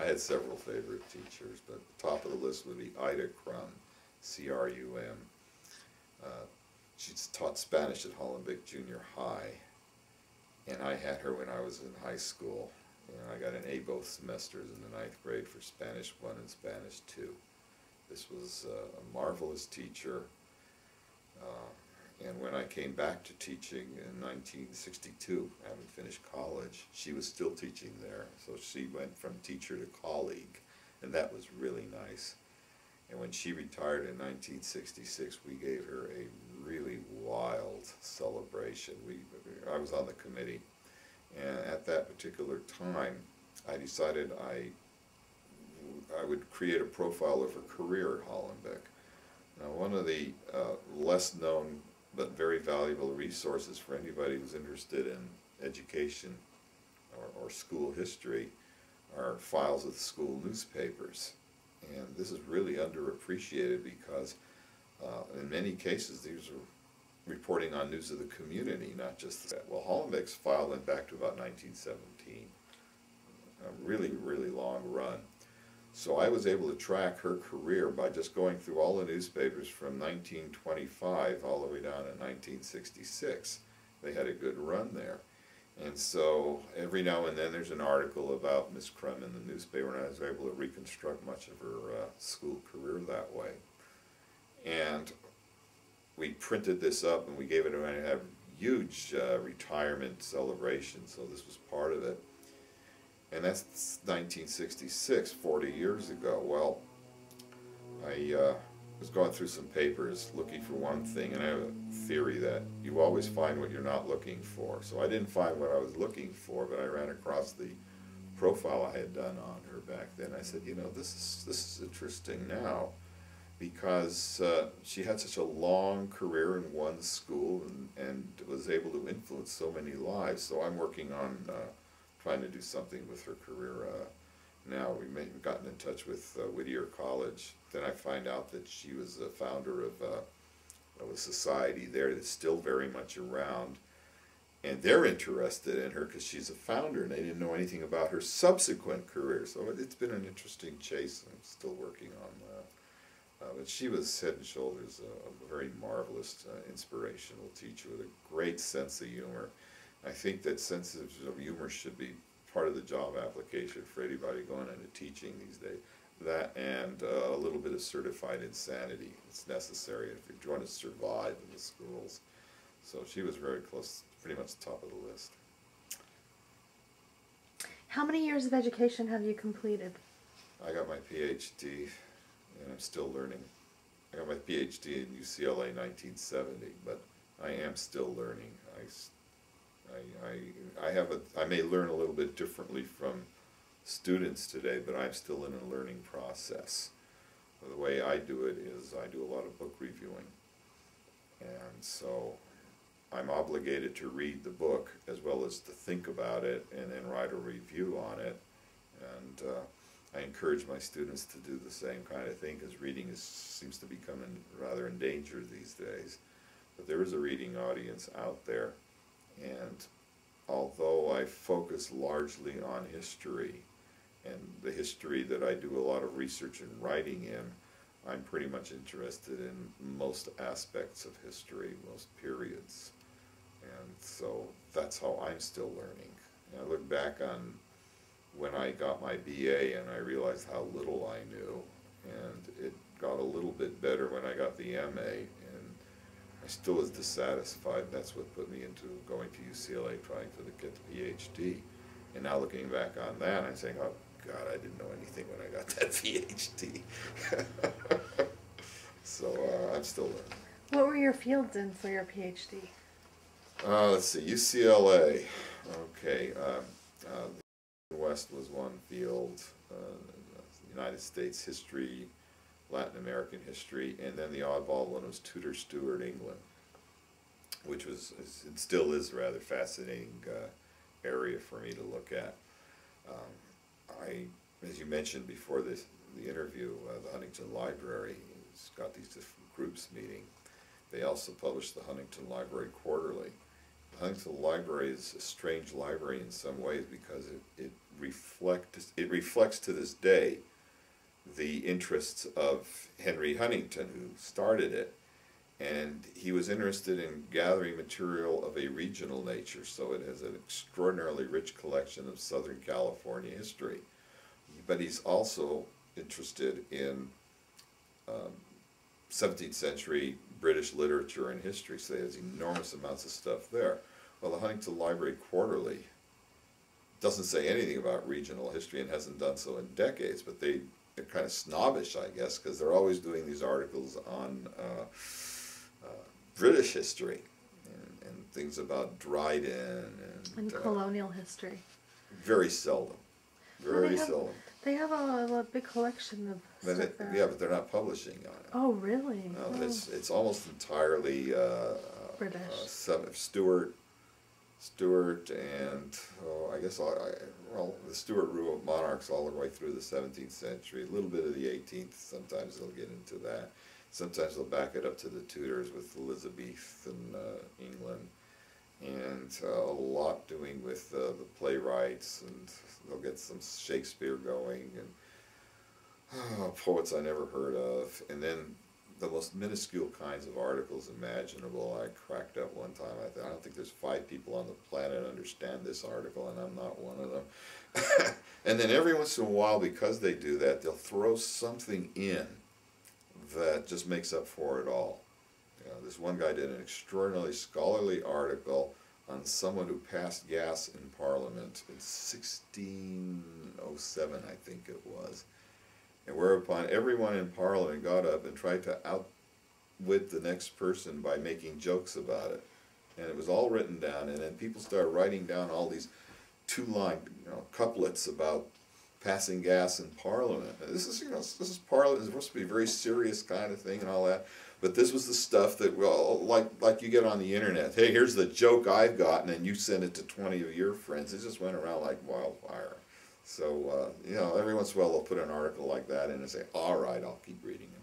I had several favorite teachers, but the top of the list would be Ida Crum, C-R-U-M. Uh, she's taught Spanish at Hollenbeck Junior High, and I had her when I was in high school. And I got an A both semesters in the ninth grade for Spanish 1 and Spanish 2. This was uh, a marvelous teacher. Uh, came back to teaching in 1962, having finished college, she was still teaching there. So she went from teacher to colleague, and that was really nice. And when she retired in 1966, we gave her a really wild celebration. We, I was on the committee, and at that particular time, I decided I, I would create a profile of her career at Hollenbeck. Now, one of the uh, less known but very valuable resources for anybody who's interested in education or, or school history are files of the school newspapers. And this is really underappreciated because uh, in many cases these are reporting on news of the community, not just that. Well, Hollenbeck's file went back to about 1917, a really, really long run. So I was able to track her career by just going through all the newspapers from 1925 all the way down to 1966. They had a good run there. And so every now and then there's an article about Miss Crum in the newspaper, and I was able to reconstruct much of her uh, school career that way. And we printed this up and we gave it a, a huge uh, retirement celebration, so this was part of it. And that's 1966, 40 years ago. Well, I uh, was going through some papers looking for one thing, and I have a theory that you always find what you're not looking for. So I didn't find what I was looking for, but I ran across the profile I had done on her back then. I said, you know, this is, this is interesting now because uh, she had such a long career in one school and, and was able to influence so many lives. So I'm working on uh, trying to do something with her career uh, now. We may have gotten in touch with uh, Whittier College. Then I find out that she was the founder of, uh, of a society there that's still very much around. And they're interested in her because she's a founder and they didn't know anything about her subsequent career. So it's been an interesting chase. I'm still working on that. Uh, but she was head and shoulders a, a very marvelous, uh, inspirational teacher with a great sense of humor. I think that sense of humor should be part of the job application for anybody going into teaching these days. That and uh, a little bit of certified insanity. It's necessary if you're going to survive in the schools. So she was very close, pretty much top of the list. How many years of education have you completed? I got my PhD and I'm still learning. I got my PhD in UCLA in 1970, but I am still learning. I, I, I, I have a, I may learn a little bit differently from students today, but I'm still in a learning process. The way I do it is I do a lot of book reviewing. And so I'm obligated to read the book as well as to think about it and then write a review on it. And uh, I encourage my students to do the same kind of thing because reading is, seems to be becoming rather endangered these days. But there is a reading audience out there, and although I focus largely on history, and the history that I do a lot of research and writing in, I'm pretty much interested in most aspects of history, most periods. And so that's how I'm still learning. And I look back on when I got my BA and I realized how little I knew. And it got a little bit better when I got the MA, I still was dissatisfied. That's what put me into going to UCLA, trying to get the PhD. And now looking back on that, I'm saying, oh God, I didn't know anything when I got that PhD. so uh, I'm still learning. What were your fields in for your PhD? Uh, let's see, UCLA. Okay. Um, uh, the West was one field, uh, United States history, Latin American history, and then the oddball one was Tudor Stuart England, which was, it still is a rather fascinating uh, area for me to look at. Um, I, as you mentioned before this, the interview, uh, the Huntington Library has got these different groups meeting. They also publish the Huntington Library Quarterly, The Huntington Library is a strange library in some ways because it, it reflects it reflects to this day the interests of Henry Huntington, who started it, and he was interested in gathering material of a regional nature. So it has an extraordinarily rich collection of Southern California history, but he's also interested in um, 17th century British literature and history, so there's enormous amounts of stuff there. Well, the Huntington Library Quarterly doesn't say anything about regional history and hasn't done so in decades, but they, they're kind of snobbish, I guess, because they're always doing these articles on uh, uh, British history and, and things about Dryden and, And uh, colonial history. very seldom, Well, very they have- seldom. They have a, a big collection of But there. yeah, but they're not publishing on it. Oh, really? No, Oh. it's, it's almost entirely, uh, uh, British. Stuart, Stuart and, oh, I guess, I, I, well, the Stuart rule of monarchs all the way through the seventeenth century, a little bit of the eighteenth, sometimes they'll get into that. Sometimes they'll back it up to the Tudors with Elizabethan, uh, England. And uh, a lot doing with uh, the playwrights and they'll get some Shakespeare going and oh, poets I never heard of, and then the most minuscule kinds of articles imaginable. I cracked up one time. I thought, I don't think there's five people on the planet understand this article, and I'm not one of them. and then every once in a while, because they do that, they'll throw something in that just makes up for it all. You know, this one guy did an extraordinarily scholarly article on someone who passed gas in Parliament in 1607, I think it was. And whereupon everyone in Parliament got up and tried to outwit the next person by making jokes about it. And it was all written down, and then people started writing down all these two line you know, couplets about passing gas in Parliament. This is, you know, this is Parliament, it's supposed to be a very serious kind of thing and all that. But this was the stuff that, well, like like you get on the internet. Hey, here's the joke I've gotten, and you send it to 20 of your friends. It just went around like wildfire. So, uh, you know, every once in a while they'll put an article like that in and say, all right, I'll keep reading it.